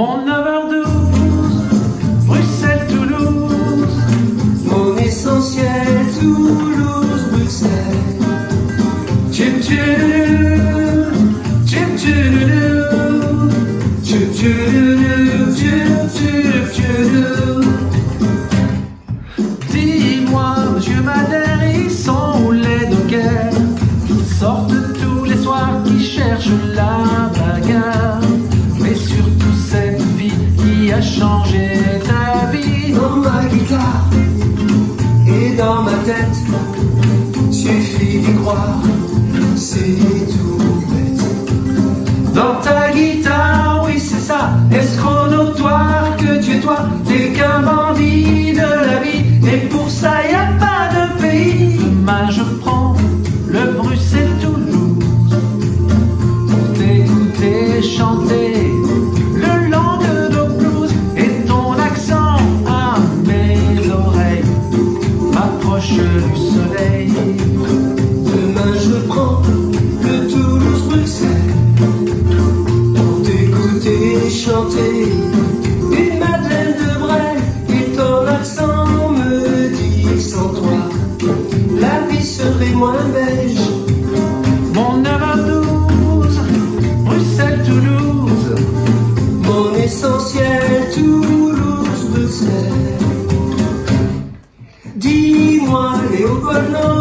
Mon 9h12, Bruxelles, Toulouse. Mon essentiel, Toulouse, Bruxelles. Tchim tchim. Dis-moi, monsieur Madère, ils sont les dockers qui sortent tous les soirs, qui cherchent la bagarre, changé ta vie. Dans ma guitare et dans ma tête, suffit d'y croire, c'est tout bête. Dans ta guitare, oui c'est ça, escroc notoire que tu es toi, t'es qu'un bandit de la vie, passion no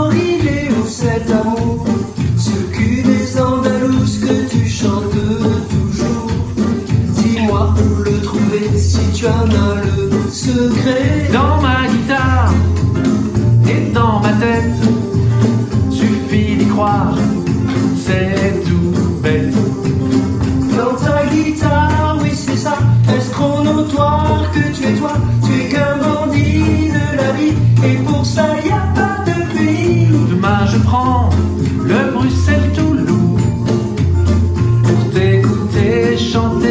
no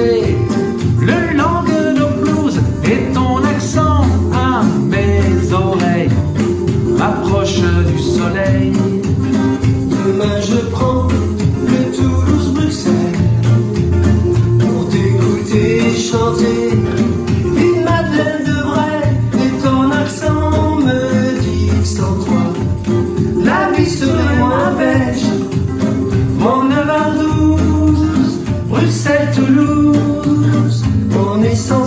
Mon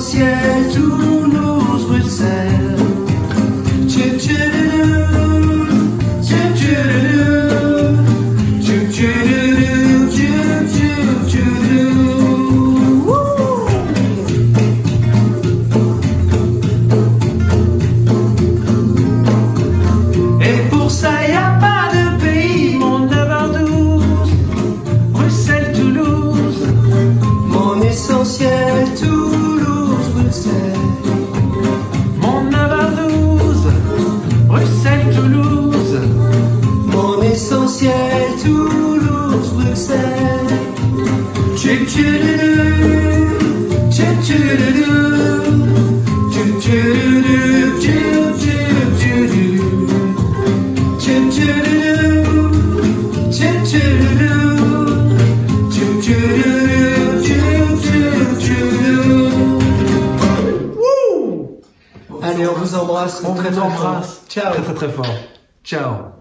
Allez, on vous embrasse. On vous embrasse Ciao. très très très fort. Ciao.